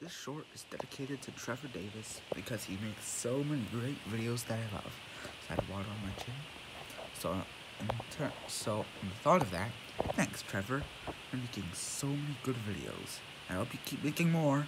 This short is dedicated to Trevor Davis because he makes so many great videos that I love. So I had water on my chin. So, in so in the thought of that, thanks Trevor for making so many good videos. I hope you keep making more.